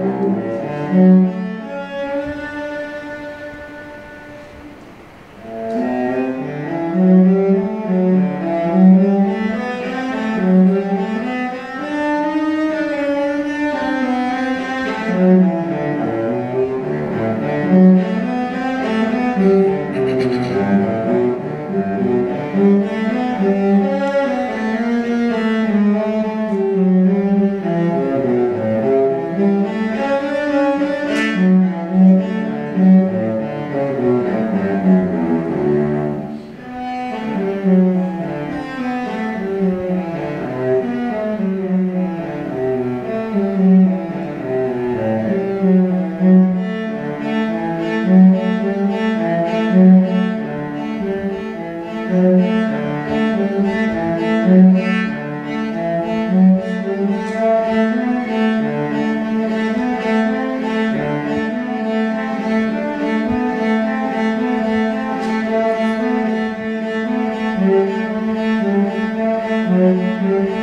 Música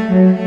Mm-hmm.